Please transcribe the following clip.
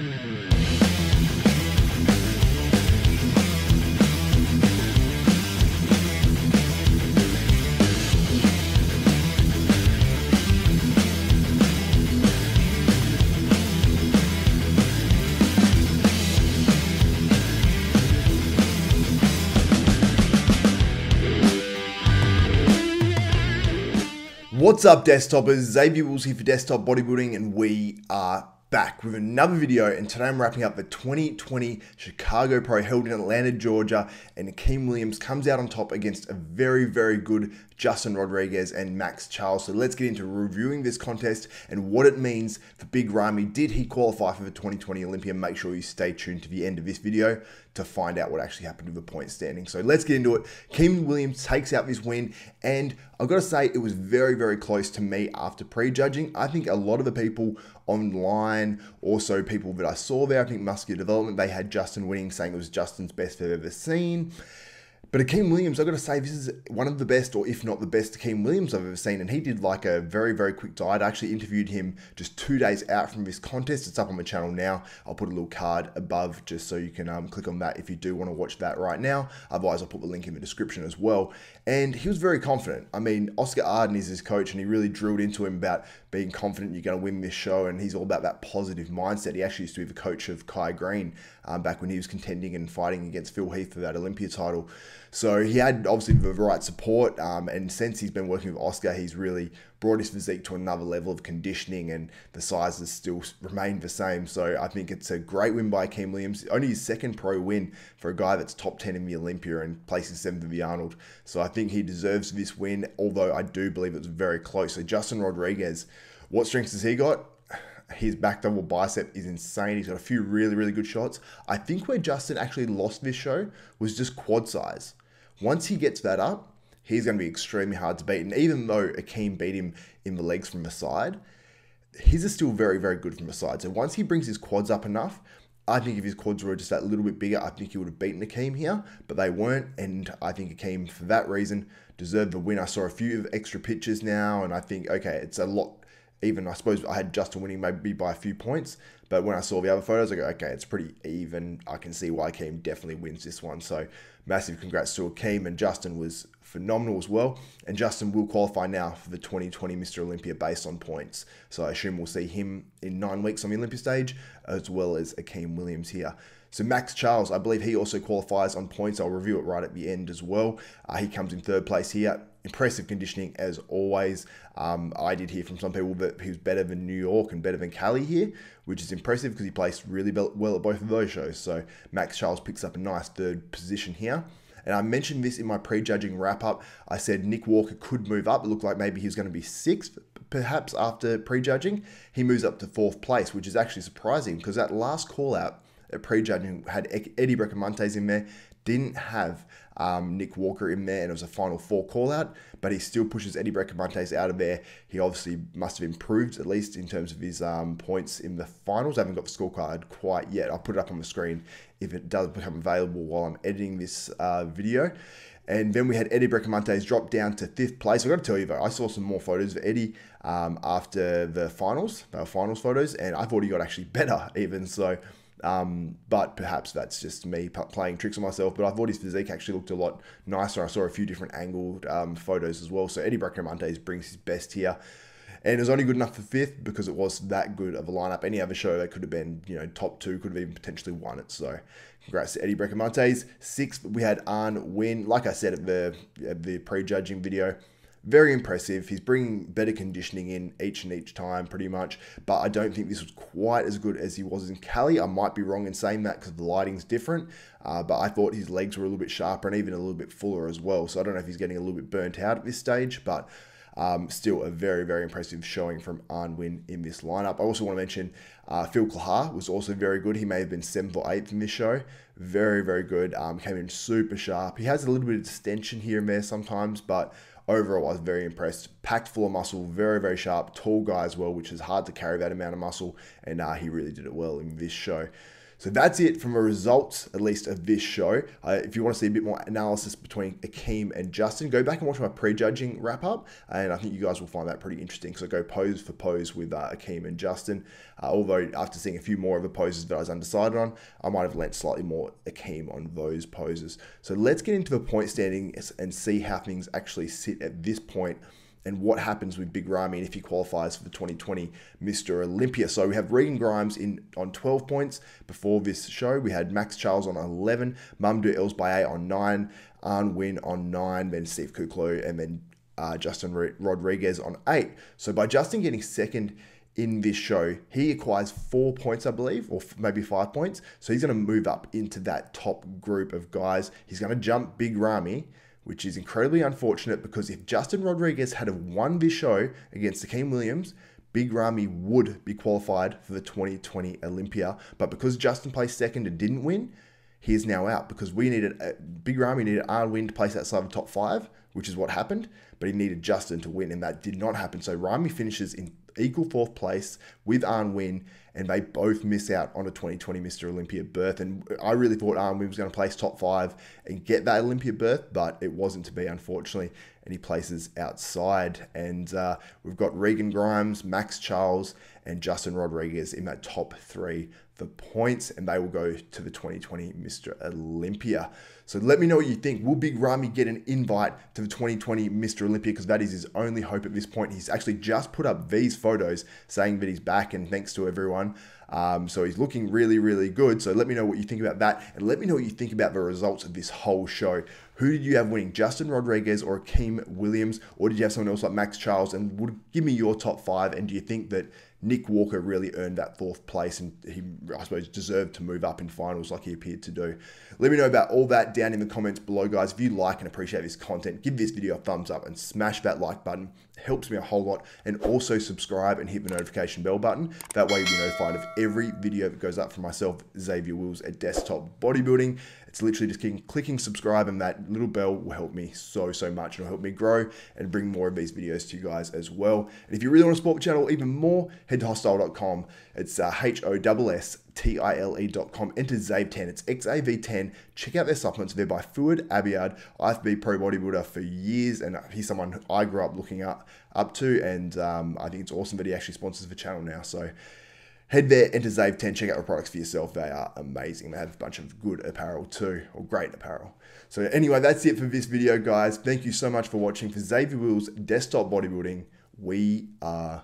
What's up, desktopers? Xavier Wills here for Desktop Bodybuilding, and we are back with another video. And today I'm wrapping up the 2020 Chicago Pro held in Atlanta, Georgia. And Akim Williams comes out on top against a very, very good Justin Rodriguez and Maxx Charles. So let's get into reviewing this contest and what it means for Big Ramy. Did he qualify for the 2020 Olympia? Make sure you stay tuned to the end of this video to find out what actually happened with the point standing. So let's get into it. Akim Williams takes out this win, and I've got to say it was very, very close to me after prejudging. I think a lot of the people online, also people that I saw there, I think Muscular Development, they had Justin winning, saying it was Justin's best they've ever seen. But Akim Williams, I've got to say, this is one of the best, or if not the best Akim Williams I've ever seen. And he did like a very, very quick diet. I actually interviewed him just two days out from this contest. It's up on my channel now. I'll put a little card above just so you can um, click on that if you do want to watch that right now. Otherwise, I'll put the link in the description as well. And he was very confident. I mean, Oscar Ardon is his coach, and he really drilled into him about being confident you're going to win this show. And he's all about that positive mindset. He actually used to be the coach of Kai Greene um, back when he was contending and fighting against Phil Heath for that Olympia title. So he had obviously the right support, um, and since he's been working with Oscar, he's really brought his physique to another level of conditioning, and the sizes still remain the same. So I think it's a great win by Keem Williams. Only his second pro win for a guy that's top 10 in the Olympia and placing seventh in the Arnold. So I think he deserves this win, although I do believe it was very close. So Justin Rodriguez, what strengths has he got? His back double bicep is insane. He's got a few really, really good shots. I think where Justin actually lost this show was just quad size. Once he gets that up, he's going to be extremely hard to beat. And even though Akim beat him in the legs from the side, his is still very, very good from the side. So once he brings his quads up enough, I think if his quads were just that little bit bigger, I think he would have beaten Akim here, but they weren't. And I think Akim, for that reason, deserved the win. I saw a few extra pictures now, and I think, okay, it's a lot. Even I suppose I had Justin winning maybe by a few points, but when I saw the other photos, I go, okay, it's pretty even. I can see why definitely wins this one. So massive congrats to Akim and Justin was phenomenal as well. And Justin will qualify now for the 2020 Mr. Olympia based on points. So I assume we'll see him in nine weeks on the Olympia stage, as well as Akim Williams here. So Maxx Charles, I believe he also qualifies on points. I'll review it right at the end as well. Uh, he comes in third place here. Impressive conditioning as always. Um, I did hear from some people that he was better than New York and better than Cali here, which is impressive because he placed really well at both of those shows. So Maxx Charles picks up a nice third position here. And I mentioned this in my prejudging wrap up. I said Nick Walker could move up. It looked like maybe he was going to be sixth, perhaps after prejudging. He moves up to fourth place, which is actually surprising because that last call out at prejudging had Eddie Bracamontes in there, didn't have um, Nick Walker in there, and it was a final four call out, but he still pushes Eddie Bracamontes out of there. He obviously must have improved, at least in terms of his um, points in the finals. I haven't got the scorecard quite yet. I'll put it up on the screen if it does become available while I'm editing this uh, video. And then we had Eddie Bracamontes drop down to fifth place. I've got to tell you though, I saw some more photos of Eddie um, after the finals, were finals photos, and I thought he got actually better even. So um, but perhaps that's just me playing tricks on myself. But I thought his physique actually looked a lot nicer. I saw a few different angled um, photos as well. So Eddie Bracamontes brings his best here. And it was only good enough for fifth because it was that good of a lineup. Any other show that could have been, you know, top two, could have even potentially won it. So congrats to Eddie Bracamontes. Sixth, we had An Nguyen. Like I said at the, at the pre-judging video, very impressive. He's bringing better conditioning in each and each time, pretty much. But I don't think this was quite as good as he was in Cali. I might be wrong in saying that because the lighting's different. Uh, but I thought his legs were a little bit sharper and even a little bit fuller as well. So I don't know if he's getting a little bit burnt out at this stage, but um, still a very, very impressive showing from An Nguyen in this lineup. I also want to mention uh, Phil Clahar was also very good. He may have been 7th or 8th in this show. Very, very good. Um, came in super sharp. He has a little bit of distension here and there sometimes, but overall, I was very impressed. Packed full of muscle, very, very sharp, tall guy as well, which is hard to carry that amount of muscle. And uh, he really did it well in this show. So that's it from a results, at least, of this show. Uh, if you want to see a bit more analysis between Akim and Justin, go back and watch my prejudging wrap up, and I think you guys will find that pretty interesting. So I go pose for pose with uh, Akim and Justin. Uh, although after seeing a few more of the poses that I was undecided on, I might have lent slightly more Akim on those poses. So let's get into the point standing and see how things actually sit at this point and what happens with Big Ramy and if he qualifies for the 2020 Mr. Olympia. So we have Regan Grimes in on 12 points before this show. We had Maxx Charles on 11, Mamdouh Elssbiay on 9, Anh Nguyen on 9, then Steve Kuclo, and then uh, Justin Rodriguez on 8. So by Justin getting second in this show, he acquires four points, I believe, or maybe five points. So he's going to move up into that top group of guys. He's going to jump Big Ramy which is incredibly unfortunate because if Justin Rodriguez had a won this show against Akim Williams, Big Ramy would be qualified for the 2020 Olympia. But because Justin placed second and didn't win, he is now out because we needed uh, Big Ramy needed Nguyen to place outside the top five, which is what happened. But he needed Justin to win, and that did not happen. So Ramy finishes in equal fourth place with Anh Nguyen, and they both miss out on a 2020 Mr. Olympia berth. And I really thought Anh Nguyen was going to place top five and get that Olympia berth, but it wasn't to be, unfortunately. And he places outside. And uh, we've got Regan Grimes, Maxx Charles, and Justin Rodriguez in that top three for points, and they will go to the 2020 Mr. Olympia. So let me know what you think. Will Big Ramy get an invite to the 2020 Mr. Olympia? Because that is his only hope at this point. He's actually just put up these photos saying that he's back, and thanks to everyone. Um, so he's looking really, really good. So let me know what you think about that, and let me know what you think about the results of this whole show. Who did you have winning, Justin Rodriguez or Akim Williams, or did you have someone else like Maxx Charles? And would give me your top five. And do you think that Nick Walker really earned that fourth place and he, I suppose, deserved to move up in finals like he appeared to do. Let me know about all that down in the comments below, guys. If you like and appreciate this content, give this video a thumbs up and smash that like button. It helps me a whole lot. And also subscribe and hit the notification bell button. That way you'll be notified of every video that goes up from myself, Xavier Wills, at Desktop Bodybuilding. It's literally just clicking, clicking subscribe and that little bell will help me so, so much. It'll help me grow and bring more of these videos to you guys as well. And if you really want to support the channel even more, head to hosstile.com. It's uh, H-O-S-S-T-I-L-E.com. Enter XAV10. It's X-A-V-10. Check out their supplements. They're by Fouad Abiad, IFBB pro bodybuilder for years. And he's someone I grew up looking up, up to. And um, I think it's awesome that he actually sponsors the channel now. So head there, enter XAV10, check out the products for yourself. They are amazing. They have a bunch of good apparel too, or great apparel. So anyway, that's it for this video, guys. Thank you so much for watching. For Xavier Wills Desktop Bodybuilding, we are